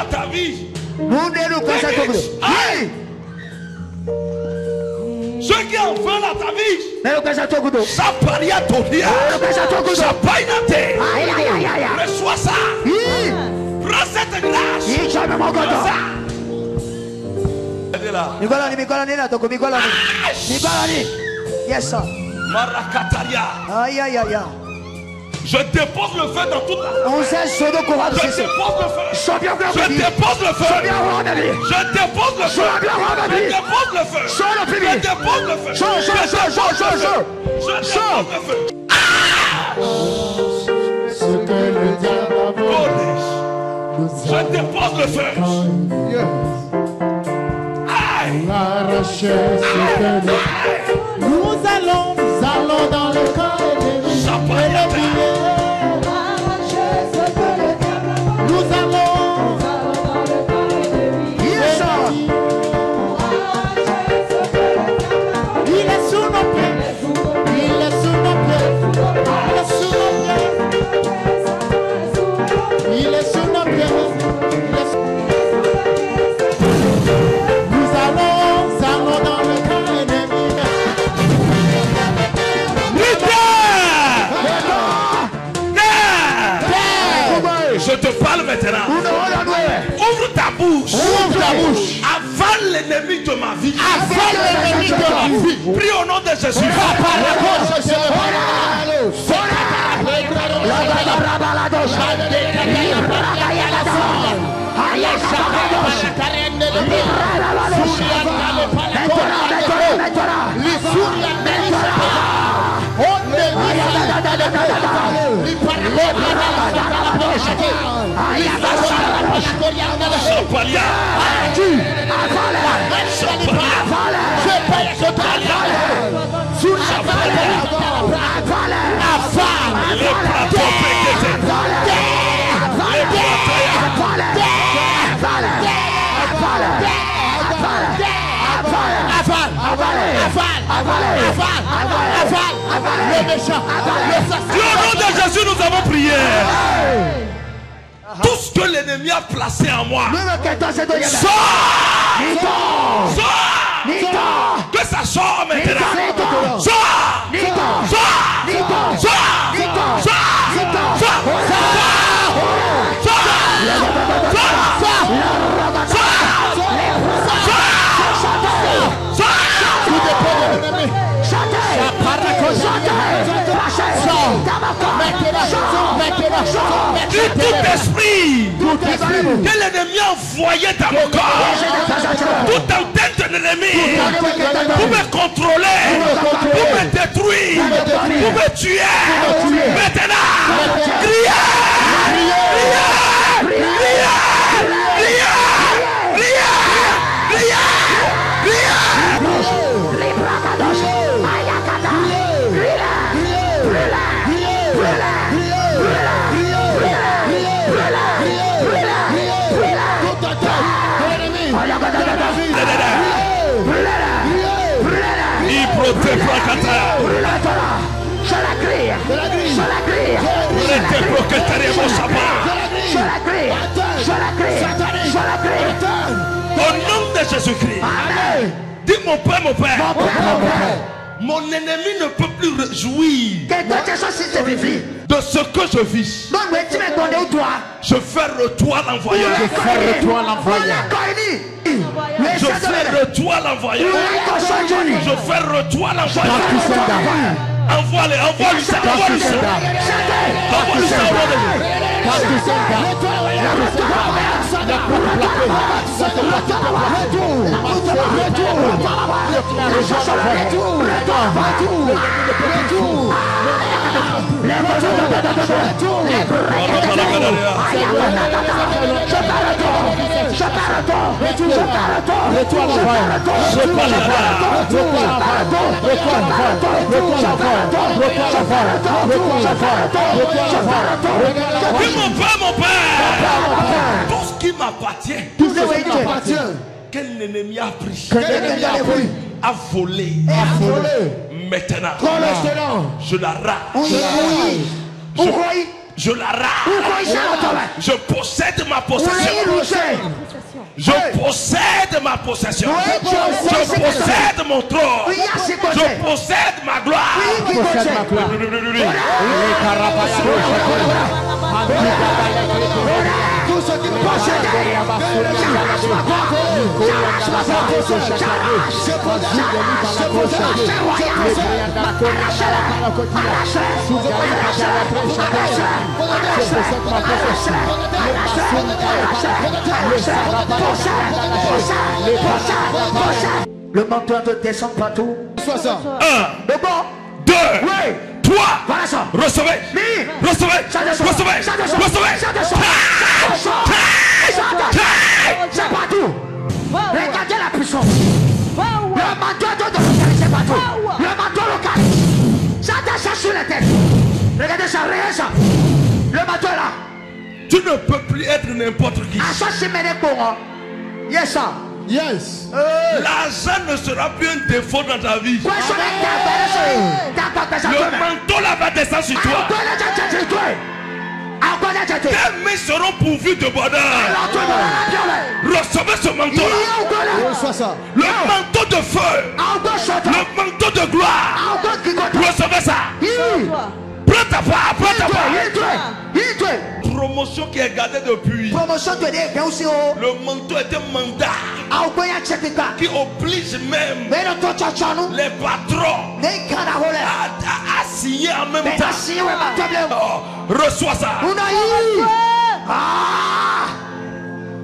Ceux qui en veulent à ta vie, Munderu kasa tokudo. Aïe. ceux qui en veulent à ta vie, Nero kasa tokudo. Saparia Todia, kasa tokudo. Sapainate, Aïe aïe aïe aïe. reçois ça, Hi. prends cette grâce. Hi chama Prends mokoto. ça. Elle est là. Mikoloni mikoloni na toko mikoloni. Mikoloni. Yes sir. Marakataria. Aïe aïe aïe. aïe. Je dépose le feu dans toute la. Je dépose le feu. Je dépose le feu. Je dépose le feu. Je dépose le feu. Je dépose le feu. Je dépose le feu. Je dépose le feu. Ce l'ennemi de ma vie. Avale l'ennemi de ma vie. Prie au nom de Jésus. Par le. Dieu, au nom de Jésus, nous avons prié. Tout ce que l'ennemi a placé en moi. Sors. Sors. Que ça sort maintenant. Sors tout esprit. que l'ennemi a envoyé dans mon corps, toute antenne de l'ennemi. Pour me contrôler, pour me détruire, pour me tuer. Maintenant, criez, Ibrote prakata. Rete proketare mosapa. Au nom de Jésus-Christ. Dis mon père, mon père. Mon ennemi ne peut plus jouir de ce que je vis. Je fais retour à l'envoyeur. Je fais retour à l'envoyeur. Je fais retour à l'envoyeur. Envoie-le, envoie-lui ça, envoie-lui ça. Envoie-lui ça au nom de Jésus. Dis mon père, mon père. Tout ce qui m'appartient, que l'ennemi a pris, a volé, maintenant, je la rate. Je ukoisha motowe Je possède ma possession. Je possède ma possession. Je possède mon trône. Je possède ma gloire. possède. ma ma Je possède. Je possède. Je possède. le manteau de descendre partout Sois ça. Un, le bon deux, oui trois. voilà ça Recevez. Mi. Recevez. Ça. Recevez. Ça. Recevez. Ça. Ça. Ça. C'est partout. Regardez la puissance. Le manteau de local, c'est partout. Le manteau local. Ça descend sur la tête. Regardez ça, regardez ça. Le manteau là. Tu ne peux plus être n'importe qui. À ça, c'est mené pour moi. Yes, ça. Yes. L'argent ne sera plus un défaut dans ta vie. Le manteau là va descendre sur toi. Tes mains seront pourvues de bonheur. Recevez ce manteau là. Le manteau de feu. Le manteau de gloire. Recevez ça. Prends ta part. Prends ta part. Promotion qui est gardée depuis. Oh. Le manteau est un mandat Qui oblige même les patrons à, à- à signer en même temps. Oh, reçois ça. Ah.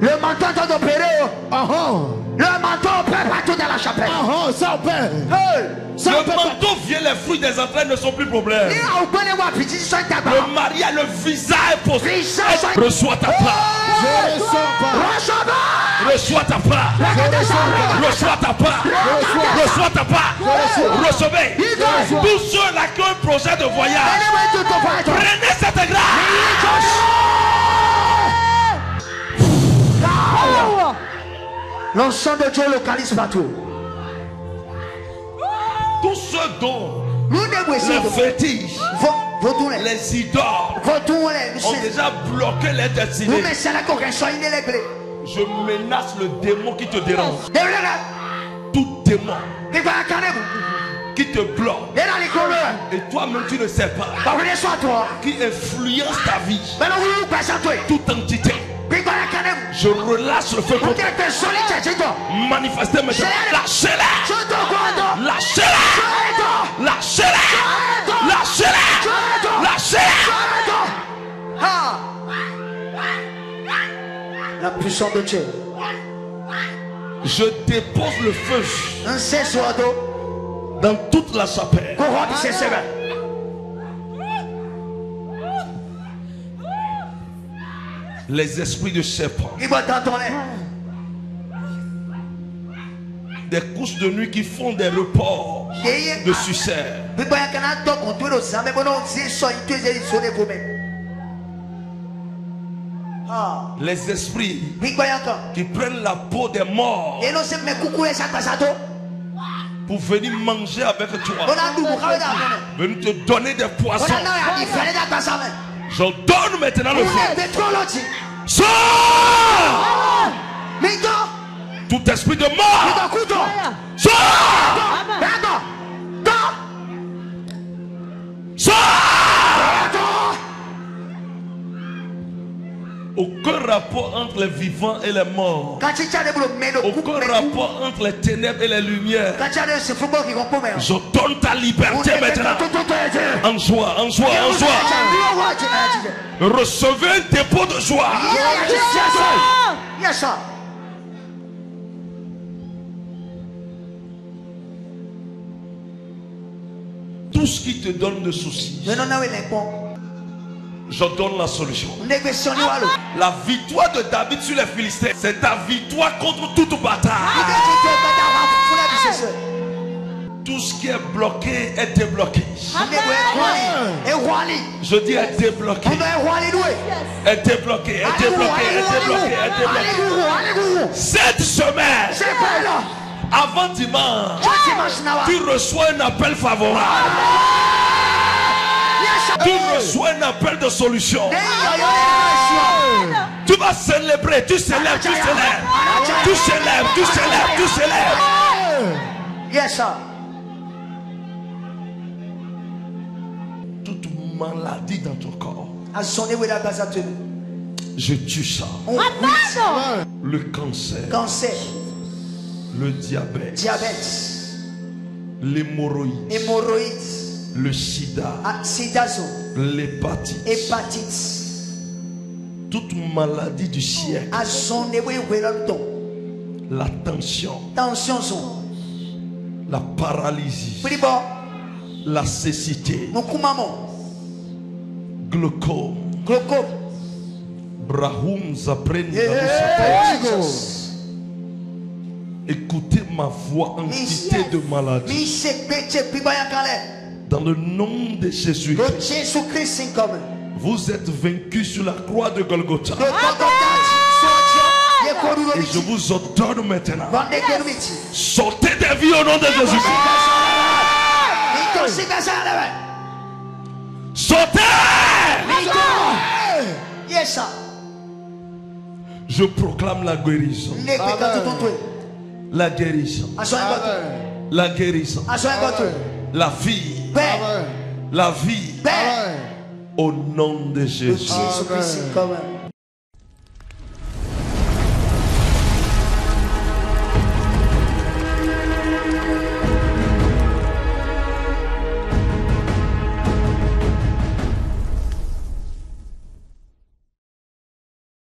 Le manteau est d'opérer. oh. Ah ah. Le manteau opère partout dans la chapelle. Ça opère. Hey. Ça Le opère. Les fruits des entrailles ne sont plus problème. Le mariage, le visa est posé. Visage. Reçois ta part. Je ne sens pas. Reçois ta part. Reçois ta part. Reçois ta part. Recevez. Tous ceux-là qui ont un projet de voyage, prenez cette grâce. L'encens de Dieu localise partout. Nous négocions. les fétiches, les idoles ont déjà bloqué les destinées. Je menace le démon qui te dérange. Tout démon qui te bloque. Et toi-même, tu ne sais pas. Toi. Qui influence ta vie. Toi. Toute entité. Je relâche le feu contre. Manifestez maintenant. Lâchez-la. Lâchez-la. Arrête-toi. Lâchez-la. Lâchez-la. Lâchez-la. Ah. La puissance de Dieu. Je dépose le feu Un dans toute la chapelle. Les esprits de serpent. Il va dans ton lait. Des couches de nuit qui font des reports de succès. Ah. Les esprits qui prennent la peau des morts pour venir manger avec toi. Venir te donner des On poissons. a non, il fallait dans ta sa main. Je donne maintenant le feu. Sors Tout esprit de mort. Sors. Sors. Aucun rapport entre les vivants et les morts? Aucun rapport entre les ténèbres et les lumières? Je donne ta liberté maintenant. En joie, en joie, en joie. Recevez un dépôt de joie. Yes, sir. Tout ce qui te donne de soucis, je donne la solution. La victoire de David sur les Philistins, c'est ta victoire contre toute Il bataille. Tout ce qui est bloqué est débloqué. Je dis est débloqué. Est débloqué, est débloqué, est débloqué, est. Cette semaine. Avant dimanche, Tu dimanche, Nawa. tu reçois un appel favorable. Yes, sir. Tu reçois un appel de solution. Tu vas célébrer, tu célèbres, tu célèbres. Tu célèbres, tu célèbres, tu célèbres. Yes, sir. Toute maladie dans ton corps, je tue ça. Amen. Le cancer, cancer, le diabète, diabète, l'hémorroïde, hémorroïdes, le sida, ah, sidazo, l'hépatite, hépatite. toute maladie du siècle, la tension, la paralysie, la cécité, glaucome, glaucome. brahum zapreni. Écoutez ma voix, entité de maladie. Kale. Dans le nom de Jésus, Christ vous êtes vaincus sur la croix de Golgotha. Et je vous ordonne maintenant, sortez des vies au nom de Jésus. Sortez. Je proclame la guérison. La guérison. La guérison. La vie. La vie. Au nom de Jésus.